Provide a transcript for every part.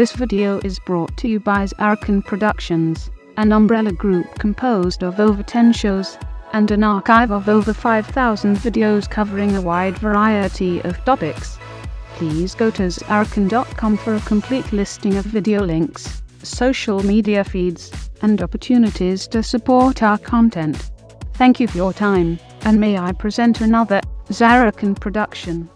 This video is brought to you by Zarrakan Productions, an umbrella group composed of over 10 shows and an archive of over 5,000 videos covering a wide variety of topics. Please go to zarrakan.com for a complete listing of video links, social media feeds, and opportunities to support our content. Thank you for your time, and may I present another Zarrakan production.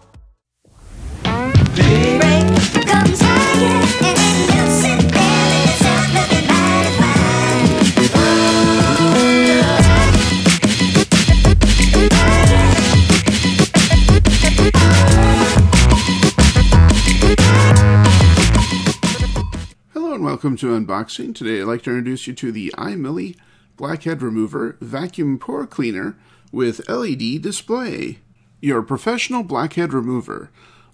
Welcome to Unboxing. Today I'd like to introduce you to the iMilly Blackhead Remover Vacuum Pore Cleaner with LED display. Your professional blackhead remover.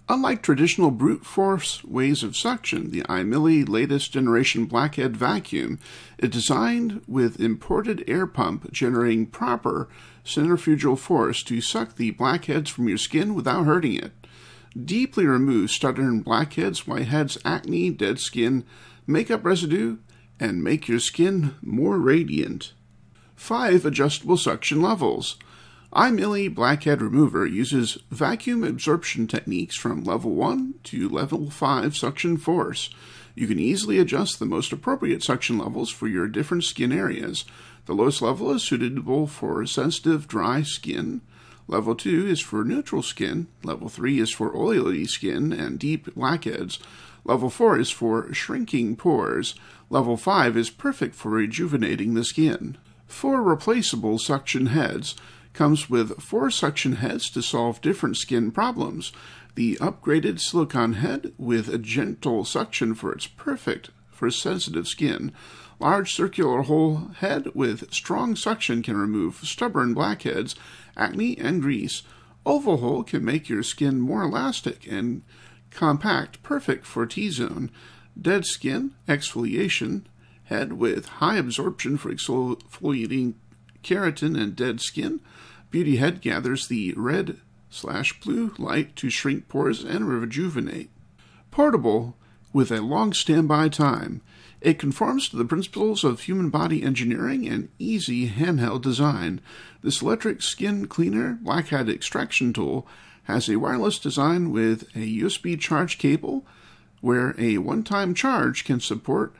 Unlike traditional brute force ways of suction, the iMilly latest generation blackhead vacuum is designed with imported air pump generating proper centrifugal force to suck the blackheads from your skin without hurting it deeply remove stubborn blackheads, whiteheads, acne, dead skin, makeup residue, and make your skin more radiant. 5 adjustable suction levels. iMilly Blackhead Remover uses vacuum absorption techniques from level 1 to level 5 suction force. You can easily adjust the most appropriate suction levels for your different skin areas. The lowest level is suitable for sensitive, dry skin. Level 2 is for neutral skin. Level 3 is for oily skin and deep blackheads. Level 4 is for shrinking pores. Level 5 is perfect for rejuvenating the skin. Four replaceable suction heads comes with four suction heads to solve different skin problems. The upgraded silicone head with a gentle suction for its perfect for sensitive skin. Large circular hole head with strong suction can remove stubborn blackheads, acne, and grease. Oval hole can make your skin more elastic and compact, perfect for T-zone. Dead skin exfoliation head with high absorption for exfoliating keratin and dead skin. Beauty head gathers the red slash blue light to shrink pores and rejuvenate. Portable with a long standby time. It conforms to the principles of human body engineering and easy handheld design. This electric skin cleaner blackhead extraction tool has a wireless design with a USB charge cable where a one time charge can support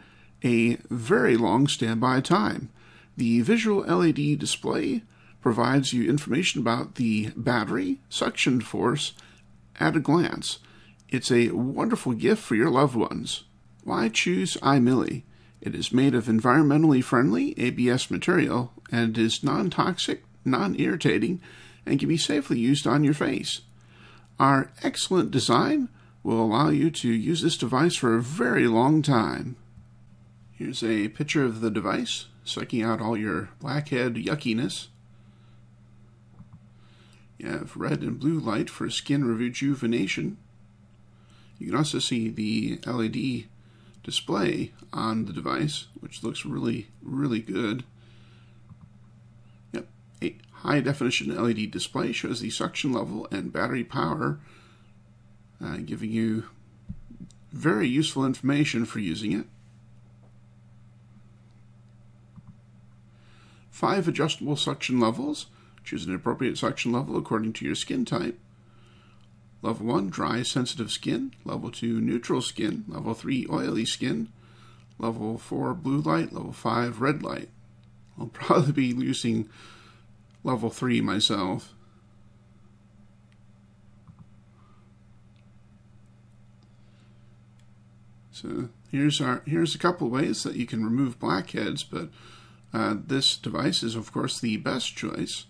a very long standby time. The visual LED display provides you information about the battery, suction force at a glance. It's a wonderful gift for your loved ones. Why choose iMilly? It is made of environmentally friendly ABS material and is non toxic, non irritating, and can be safely used on your face. Our excellent design will allow you to use this device for a very long time. Here's a picture of the device, sucking out all your blackhead yuckiness. You have red and blue light for skin rejuvenation. You can also see the LED display on the device, which looks really, really good. Yep, a high definition LED display shows the suction level and battery power, uh, giving you very useful information for using it. Five adjustable suction levels. Choose an appropriate suction level according to your skin type. Level 1, dry, sensitive skin. Level 2, neutral skin. Level 3, oily skin. Level 4, blue light. Level 5, red light. I'll probably be using level 3 myself. So here's our here's a couple ways that you can remove blackheads, but uh, this device is of course the best choice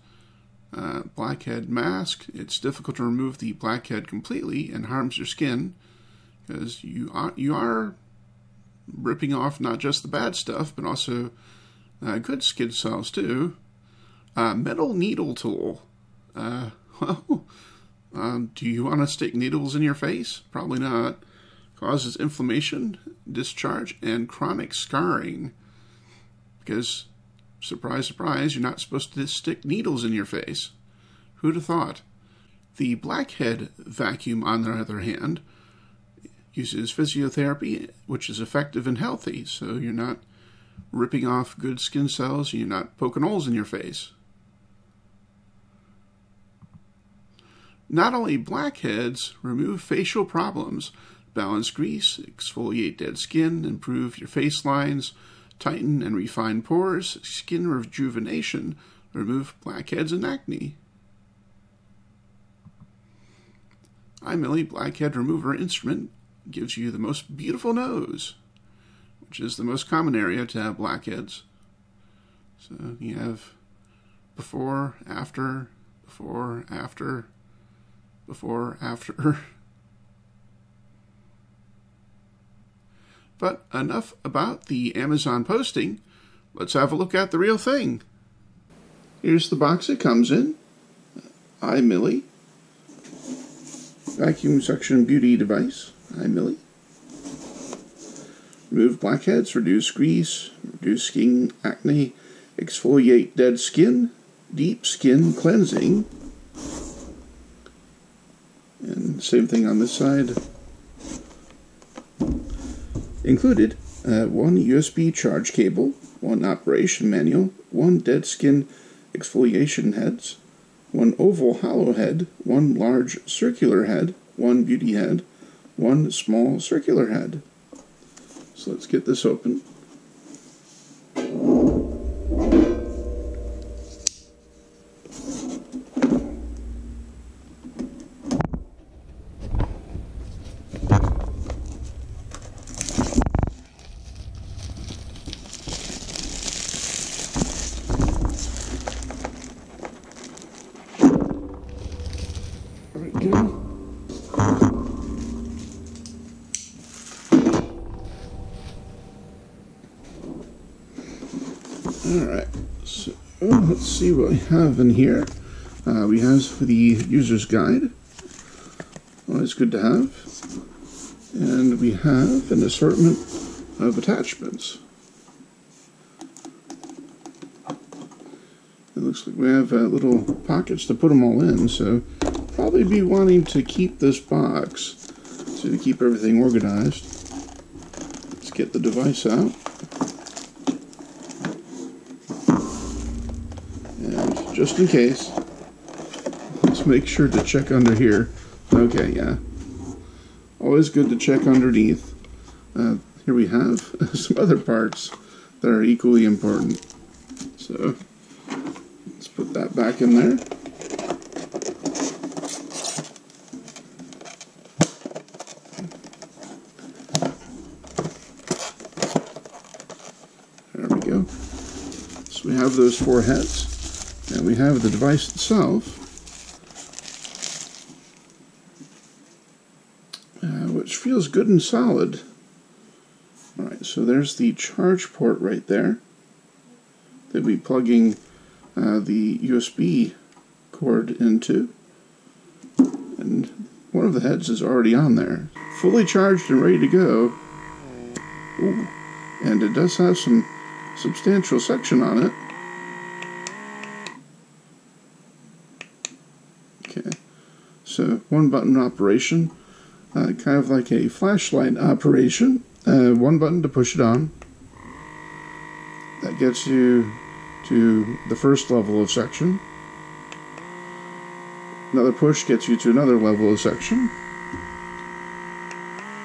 uh, blackhead mask. It's difficult to remove the blackhead completely and harms your skin because you are you are ripping off not just the bad stuff but also uh, good skin cells too. Uh, metal needle tool. Uh, well, um, do you want to stick needles in your face? Probably not. Causes inflammation, discharge, and chronic scarring. Because surprise, surprise, you're not supposed to stick needles in your face. Who'd have thought? The blackhead vacuum, on the other hand, Uses physiotherapy, which is effective and healthy, so you're not ripping off good skin cells, you're not poking holes in your face. Not only blackheads remove facial problems, balance grease, exfoliate dead skin, improve your face lines, tighten and refine pores, skin rejuvenation, remove blackheads and acne. iMilly Blackhead Remover instrument gives you the most beautiful nose, which is the most common area to have blackheads. So you have before, after, before, after, before, after. But enough about the Amazon posting. Let's have a look at the real thing. Here's the box it comes in. Uh, hi, Millie. Vacuum suction beauty device. Hi, Millie. Remove blackheads, reduce grease, reduce skin acne, exfoliate dead skin, deep skin cleansing. And same thing on this side. Included uh, one USB charge cable, one operation manual, one dead skin exfoliation heads, one oval hollow head, one large circular head, one beauty head, one small circular head. So let's get this open. There we go. Alright, so let's see what we have in here. Uh, we have the user's guide. Always good to have. And we have an assortment of attachments. It looks like we have uh, little pockets to put them all in, so probably be wanting to keep this box to keep everything organized. Let's get the device out. Just in case, let's make sure to check under here. Okay, yeah. Always good to check underneath. Uh, here we have some other parts that are equally important. So let's put that back in there. There we go. So we have those four heads, and we have the device itself, uh, which feels good and solid. All right, so there's the charge port right there. That we plugging uh, the USB cord into, and one of the heads is already on there, fully charged and ready to go. Ooh. And it does have some substantial section on it. Okay, so one button operation, uh, kind of like a flashlight operation. Uh, one button to push it on. That gets you to the first level of section. Another push gets you to another level of section.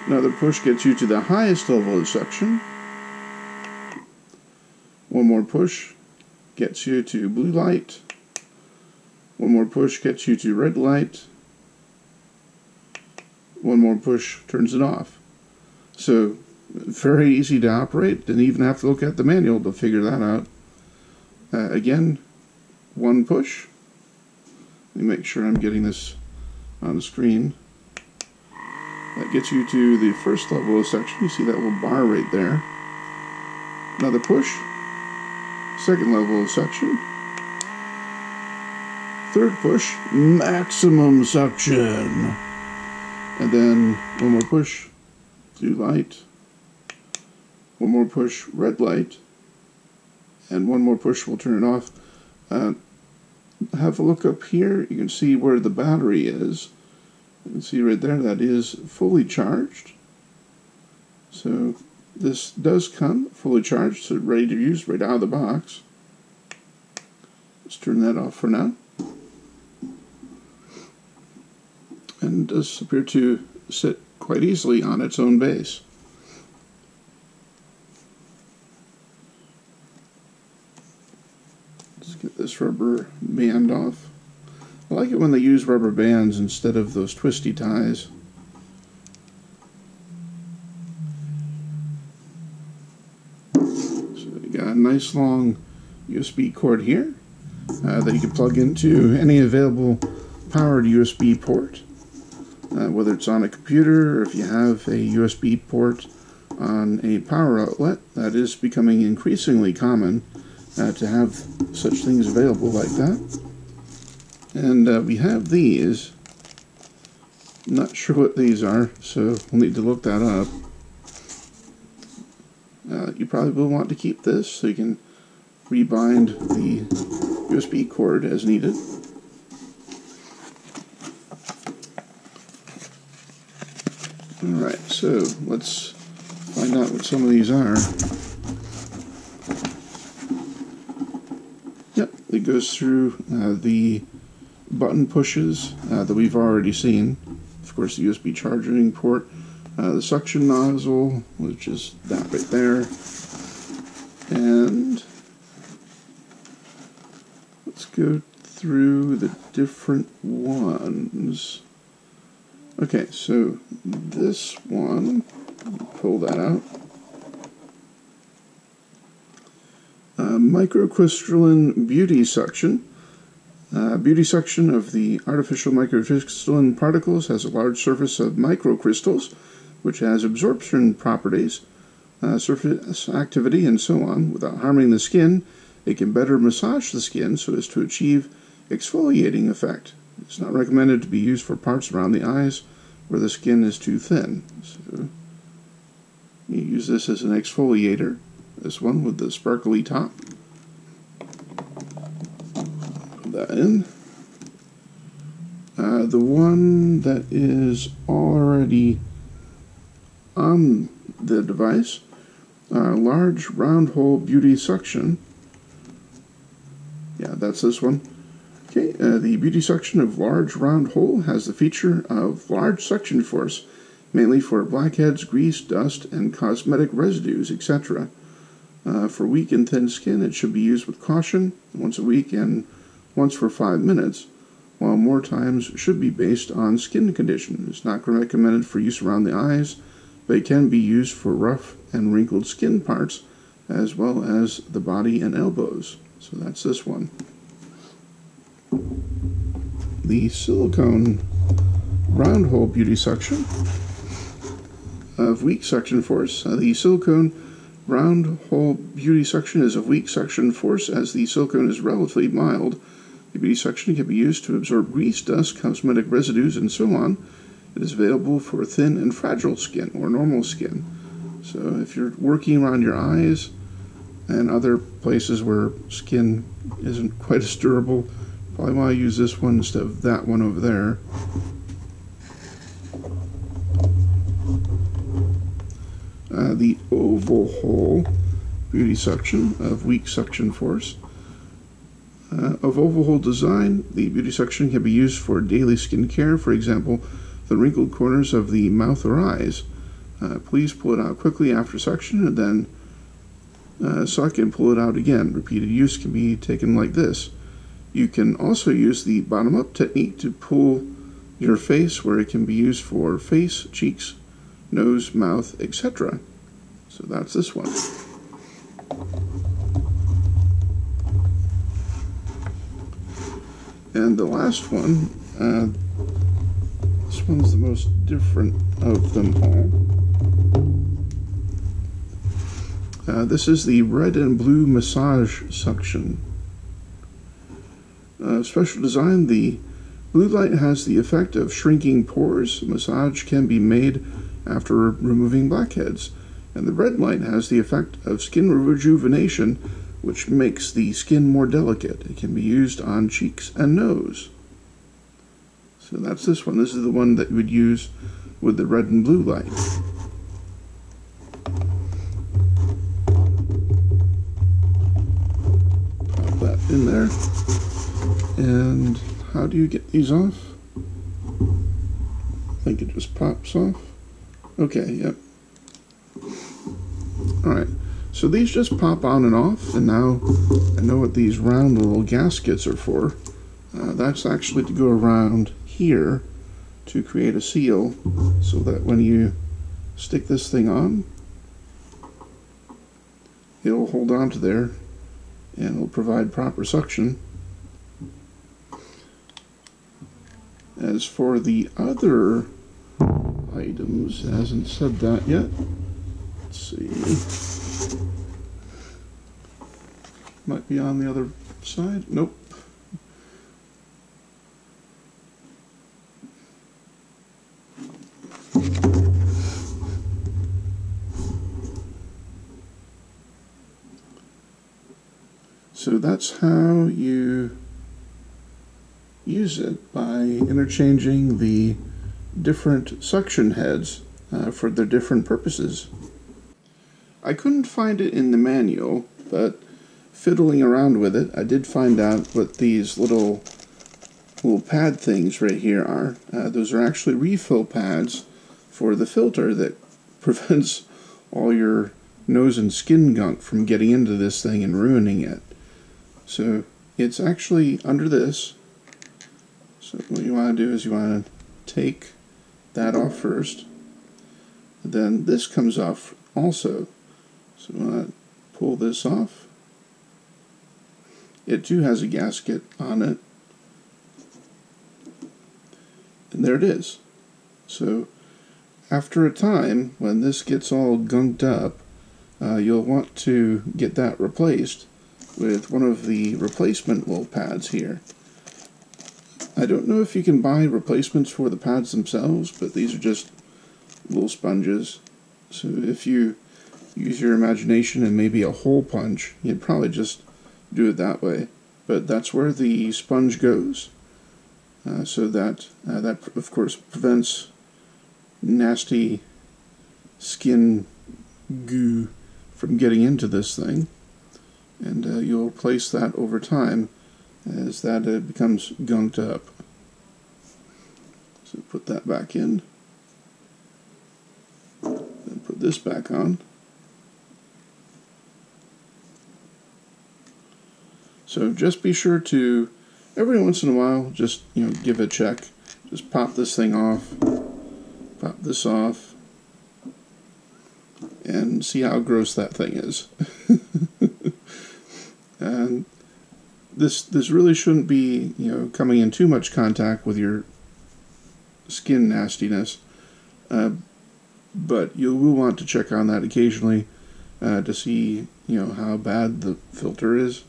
Another push gets you to the highest level of section. One more push gets you to blue light. One more push gets you to red light. One more push turns it off. So, very easy to operate. Didn't even have to look at the manual to figure that out. Uh, again, one push. Let me make sure I'm getting this on the screen. That gets you to the first level of section. You see that little bar right there. Another push. Second level of suction. Third push, maximum suction. And then one more push, blue light. One more push, red light. And one more push will turn it off. Uh, have a look up here. You can see where the battery is. You can see right there that is fully charged. So this does come fully charged, so ready to use right out of the box. Let's turn that off for now. And does appear to sit quite easily on its own base. Let's get this rubber band off. I like it when they use rubber bands instead of those twisty ties. So you got a nice long USB cord here uh, that you can plug into any available powered USB port, uh, whether it's on a computer or if you have a USB port on a power outlet. That is becoming increasingly common uh, to have such things available like that. And uh, we have these. Not sure what these are, so we'll need to look that up. Uh, you probably will want to keep this so you can rebind the USB cord as needed. Alright, so let's find out what some of these are. Yep, it goes through uh, the button pushes uh, that we've already seen. Of course, the USB charging port, uh, the suction nozzle, which is that right there, and let's go through the different ones. Okay, so this one, pull that out. Uh, microcrystalline beauty suction. Uh, beauty suction of the artificial microcrystalline particles has a large surface of microcrystals, which has absorption properties, uh, surface activity, and so on. Without harming the skin, it can better massage the skin so as to achieve exfoliating effect. It's not recommended to be used for parts around the eyes where the skin is too thin. So you use this as an exfoliator. This one with the sparkly top. Put that in. Uh, the one that is already on the device, uh, large round hole beauty suction. Yeah, that's this one. Okay, uh, the beauty suction of large round hole has the feature of large suction force, mainly for blackheads, grease, dust, and cosmetic residues, etc. Uh, for weak and thin skin, it should be used with caution, once a week and once for five minutes, while more times should be based on skin condition. It's not recommended for use around the eyes, but it can be used for rough and wrinkled skin parts, as well as the body and elbows. So that's this one the silicone round hole beauty suction of weak suction force. Uh, the silicone round hole beauty suction is of weak suction force as the silicone is relatively mild. The beauty suction can be used to absorb grease, dust, cosmetic residues, and so on. It is available for thin and fragile skin or normal skin. So if you're working around your eyes and other places where skin isn't quite as durable, Probably want to use this one instead of that one over there. Uh, the oval hole beauty suction of weak suction force. Uh, of oval hole design, the beauty suction can be used for daily skin care, for example, the wrinkled corners of the mouth or eyes. Uh, please pull it out quickly after suction and then uh, suck and pull it out again. Repeated use can be taken like this. You can also use the bottom up technique to pull your face where it can be used for face, cheeks, nose, mouth, etc. So that's this one. And the last one, uh, this one's the most different of them all. Uh, this is the red and blue massage suction uh, special design, the blue light has the effect of shrinking pores. Massage can be made after removing blackheads. And the red light has the effect of skin rejuvenation, which makes the skin more delicate. It can be used on cheeks and nose. So that's this one. This is the one that you would use with the red and blue light. How do you get these off? I think it just pops off. Okay, yep. Alright, so these just pop on and off, and now I know what these round little gaskets are for. Uh, that's actually to go around here to create a seal so that when you stick this thing on, it'll hold on to there and it'll provide proper suction. As for the other items, hasn't said that yet. Let's see. Might be on the other side. Nope. So that's how you use it by interchanging the different suction heads uh, for their different purposes. I couldn't find it in the manual, but fiddling around with it, I did find out what these little little pad things right here are. Uh, those are actually refill pads for the filter that prevents all your nose and skin gunk from getting into this thing and ruining it. So it's actually under this. So what you want to do is you want to take that off first. Then this comes off also. So you want to pull this off. It too has a gasket on it. And there it is. So after a time, when this gets all gunked up, uh, you'll want to get that replaced with one of the replacement little pads here. I don't know if you can buy replacements for the pads themselves, but these are just little sponges. So if you use your imagination and maybe a hole punch, you'd probably just do it that way. But that's where the sponge goes. Uh, so that uh, that of course prevents nasty skin goo from getting into this thing and uh, you'll place that over time as that it becomes gunked up. So put that back in. Then put this back on. So just be sure to, every once in a while, just you know, give a check. Just pop this thing off, pop this off, and see how gross that thing is. and this this really shouldn't be you know coming in too much contact with your skin nastiness, uh, but you will want to check on that occasionally uh, to see you know how bad the filter is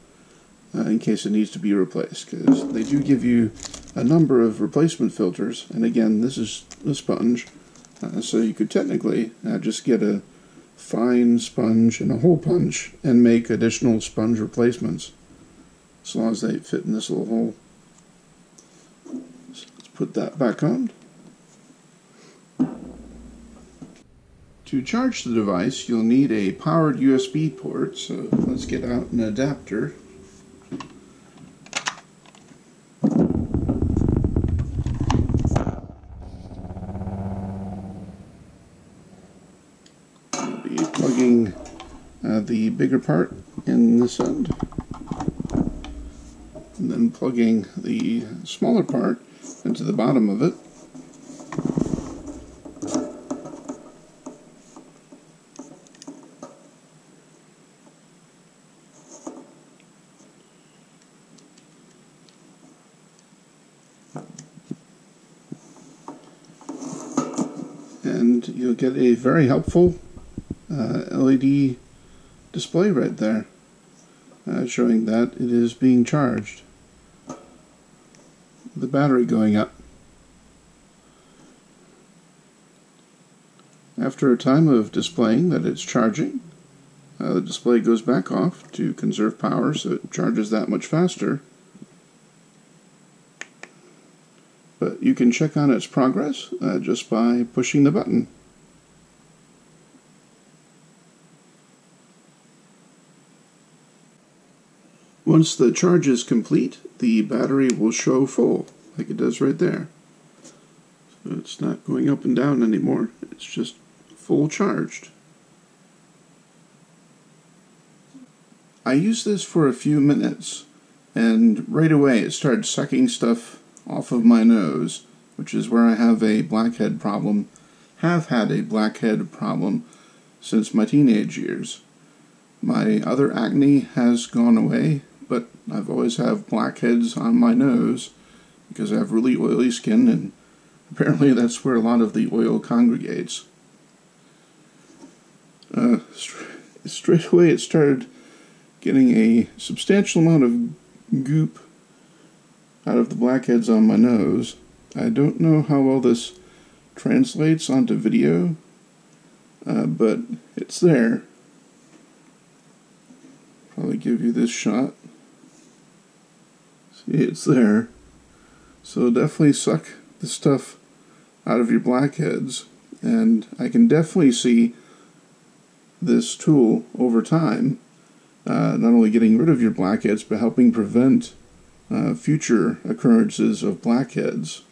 uh, in case it needs to be replaced because they do give you a number of replacement filters and again this is a sponge uh, so you could technically uh, just get a fine sponge and a hole punch and make additional sponge replacements as long as they fit in this little hole. So let's put that back on. To charge the device, you'll need a powered USB port, so let's get out an adapter. I'll be plugging uh, the bigger part in this end, and then plugging the smaller part into the bottom of it. and you'll get a very helpful uh, LED display right there uh, showing that it is being charged. The battery going up. After a time of displaying that it's charging, uh, the display goes back off to conserve power so it charges that much faster. But you can check on its progress uh, just by pushing the button. Once the charge is complete, the battery will show full, like it does right there. So it's not going up and down anymore, it's just full charged. I used this for a few minutes, and right away it started sucking stuff off of my nose, which is where I have a blackhead problem, have had a blackhead problem since my teenage years. My other acne has gone away, but I've always have blackheads on my nose because I have really oily skin, and apparently that's where a lot of the oil congregates. Uh, straight away, it started getting a substantial amount of goop out of the blackheads on my nose. I don't know how well this translates onto video, uh, but it's there. Probably give you this shot. See, it's there. So definitely suck the stuff out of your blackheads, and I can definitely see this tool over time uh, not only getting rid of your blackheads, but helping prevent uh, future occurrences of blackheads.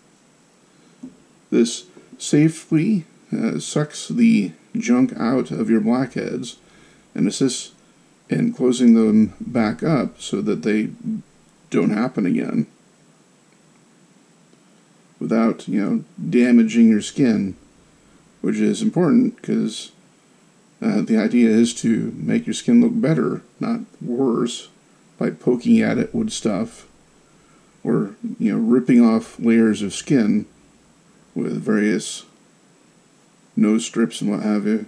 This safely uh, sucks the junk out of your blackheads and assists in closing them back up so that they don't happen again without, you know, damaging your skin, which is important because uh, the idea is to make your skin look better, not worse, by poking at it with stuff or you know ripping off layers of skin with various nose strips and what have you.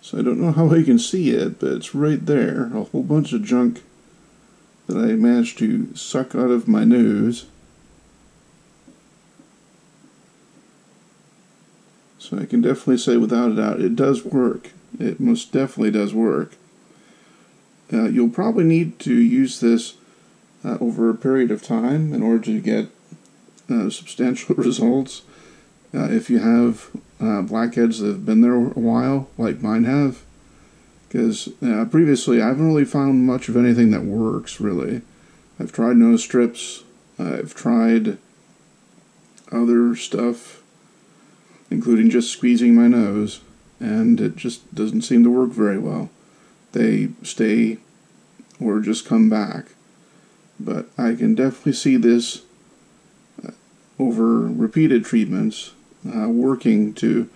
So I don't know how you can see it, but it's right there, a whole bunch of junk that I managed to suck out of my nose. So I can definitely say without a doubt it does work. It most definitely does work. Uh, you'll probably need to use this uh, over a period of time in order to get uh, substantial results. Uh, if you have uh, blackheads that have been there a while, like mine have, because previously I haven't really found much of anything that works really. I've tried nose strips, I've tried other stuff including just squeezing my nose, and it just doesn't seem to work very well. They stay or just come back. But I can definitely see this uh, over repeated treatments uh, working to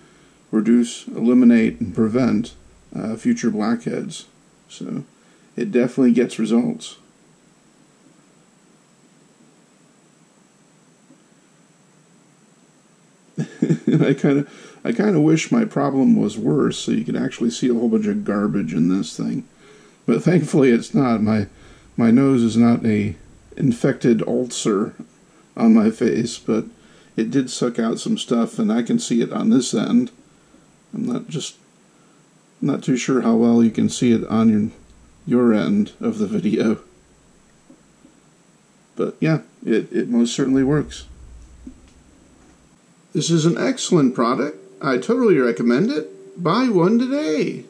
reduce, eliminate, and prevent uh, future blackheads. So it definitely gets results. I kind of, I kind of wish my problem was worse, so you could actually see a whole bunch of garbage in this thing. But thankfully, it's not. My, my nose is not a infected ulcer on my face, but it did suck out some stuff, and I can see it on this end. I'm not just, not too sure how well you can see it on your, your end of the video. But yeah, it, it most certainly works. This is an excellent product. I totally recommend it. Buy one today.